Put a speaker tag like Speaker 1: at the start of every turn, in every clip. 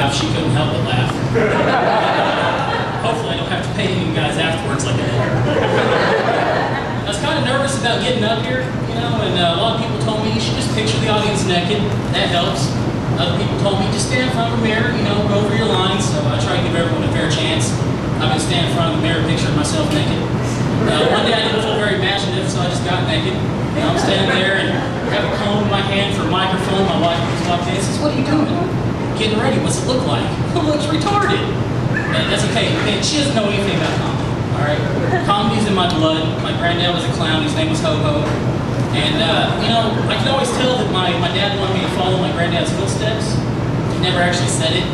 Speaker 1: laugh. She couldn't help but laugh. Hopefully, I don't have to pay you guys afterwards like did. I was kind of nervous about getting up here, you know, and uh, a lot of people told me you should just picture the audience naked. That helps. Other people told me just stand in front of a mirror, you know, go over your lines. So I try to give everyone a fair chance. I've been standing in front of a mirror picturing myself naked. Uh, one day I didn't feel very imaginative, so I just got naked. And I'm standing there and I have a comb in my hand for a microphone. My wife comes up and says, "What are you doing?" Getting ready. What's it look like? It looks retarded. And that's okay. And she doesn't know anything about comedy. All right. Comedy's in my blood. My granddad was a clown. His name was Ho Ho. And uh, you know, I can always tell that my, my dad wanted me to follow my granddad's footsteps. He never actually said it,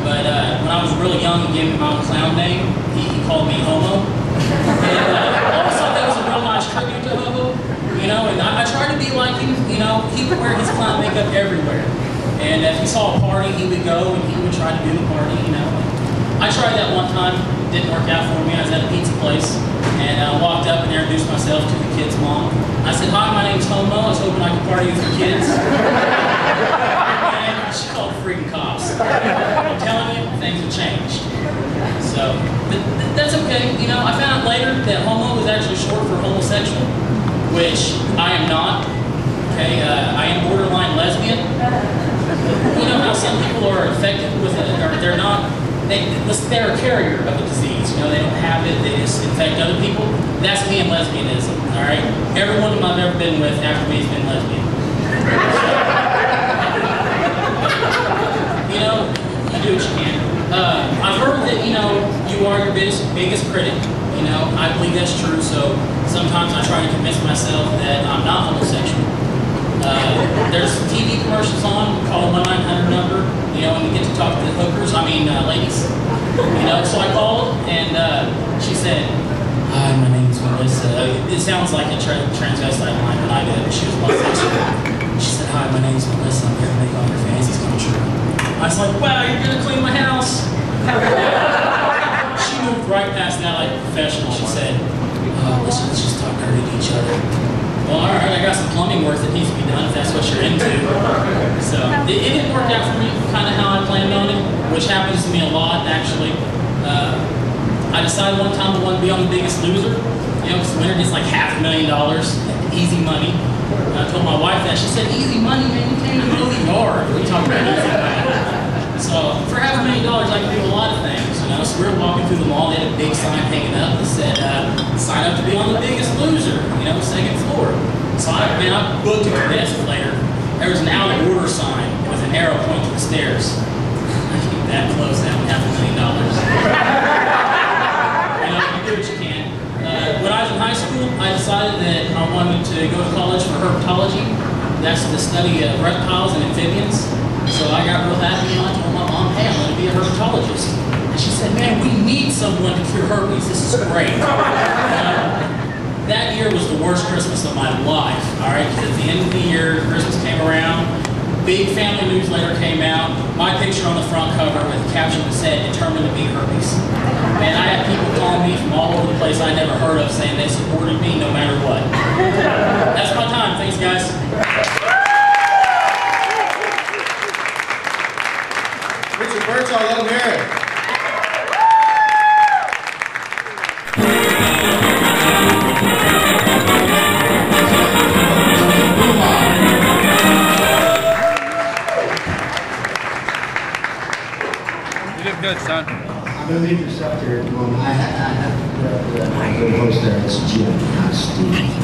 Speaker 1: but uh, when I was really young, he gave me my own clown name. He, he called me Homo. And uh, thought that was a real nice tribute to Homo. You know, and I, I tried to be like him. You know, he would wear his clown makeup everywhere. And if he saw a party, he would go and he would try to do the party. You know. I tried that one time. Didn't work out for me. I was at a pizza place and I walked up and introduced myself to the kid's mom. I said, "Hi, my name's Homo. I was hoping I could party with your kids." and she called the freaking cops. I'm telling you, things have changed. So th th that's okay. You know, I found out later that homo was actually short for homosexual, which I am not. Okay, uh, I am borderline lesbian. You know how some people are affected with it, or they're not they, they're a carrier of the disease. You know, they don't have it, they just infect other people. That's me and lesbianism, all right? Every one of them I've ever been with after me has been lesbian. you know, you do what you can. Uh, I've heard that, you know, you are your biggest, biggest critic. You know, I believe that's true, so sometimes I try to convince myself that I'm not homosexual. Uh, there's TV commercials on, call the 1-900 number, you know, and get to talk to the hookers, I mean, uh, ladies. You know, so I called, and uh, she said, Hi, my name's Melissa. It sounds like a tra transvestite line, but I did, she was bisexual. She said, Hi, my name's Melissa. I'm here to make all your fantasies come true. I was like, Wow, you're going to clean my house. she moved right past that like professional. She said, let's, let's just talk dirty to each other. Well, all right, I got some plumbing work that needs to be done if that's what you're into. So it, it didn't work out for me kind of how I planned on it, which happens to me a lot actually. Uh, I decided one time I wanted to be on The Biggest Loser. You know, because the winner gets like half a million dollars, easy money. And I told my wife that. She said, easy money, man, you can't even go the yard. We talk about easy money. So for half a million dollars, I can do a lot of things. So we were walking through the mall. They had a big sign hanging up that said, uh, "Sign up to be on The Biggest Loser." You know, second floor. So I, man, I booked a desk later. There was an out of order sign with an arrow pointing to the stairs. That close now, half a million dollars. you know, you do what you can. Uh, when I was in high school, I decided that I wanted to go to college for herpetology. That's the study of reptiles and amphibians. So I got real happy and I told my mom, hey, I'm going to be a herpetologist. And she said, man, we need someone to cure herpes. This is great. Uh, that year was the worst Christmas of my life, all right? Because at the end of the year, Christmas came around, big family newsletter came out, my picture on the front cover with a caption that said, determined to beat herpes. Man, I had people calling me from all over the place I never heard of saying they supported me no matter what. That's my time. Thanks, guys.
Speaker 2: Richard Birchall, let him
Speaker 3: good, son.
Speaker 4: I'm your stuff here at the. I have, uh, have, the, the, the host there, it's Jim, not Steve.